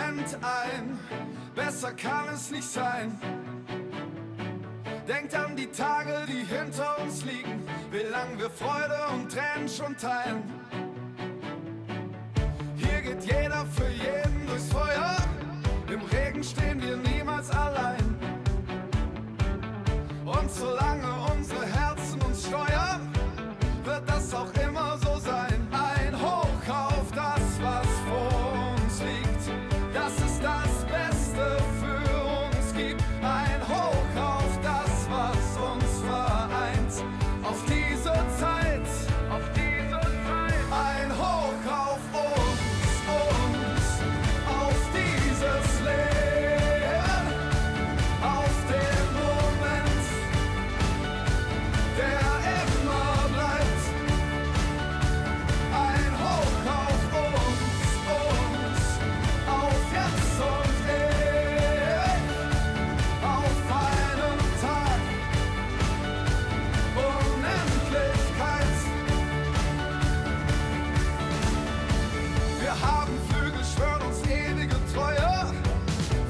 Moment ein, besser kann es nicht sein. Denkt an die Tage, die hinter uns liegen, wie lang wir Freude und Tränen schon teilen. Hier geht jeder für jeden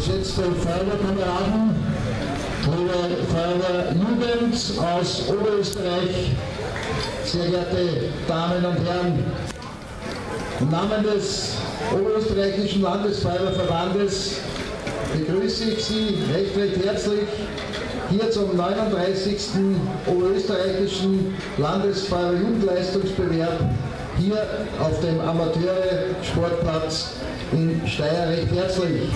geschätzte Feuerwehrkameraden, liebe Feuerwehrjugend aus Oberösterreich, sehr geehrte Damen und Herren, im Namen des Oberösterreichischen Landesfeuerwehrverbandes begrüße ich Sie recht, recht herzlich hier zum 39. Oberösterreichischen Landesfeuerwehrjugendleistungsbewerb hier auf dem Amateure-Sportplatz in Steyr recht herzlich.